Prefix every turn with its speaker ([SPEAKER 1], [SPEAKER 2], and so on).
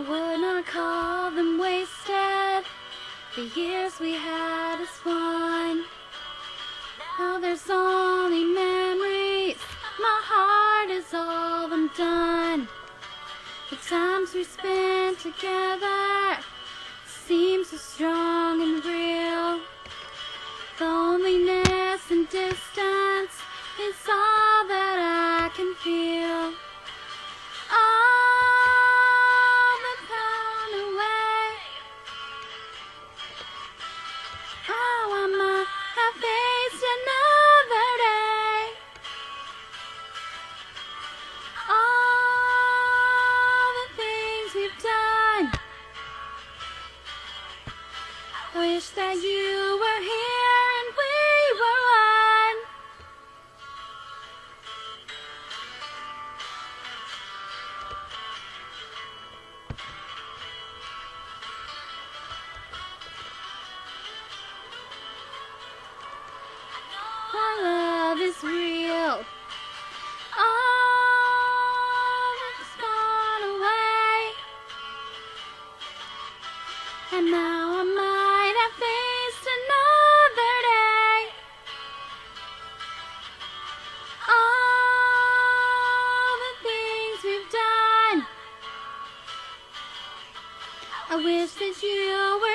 [SPEAKER 1] wanna call them wasted. The years we had as one. Now there's only memories. My heart is all undone. The times we spent together seem so strong and real. Loneliness and distance is all that I can feel. All wish that you were here and we were one. Our love is real. All that's gone away. And now I wish that you were.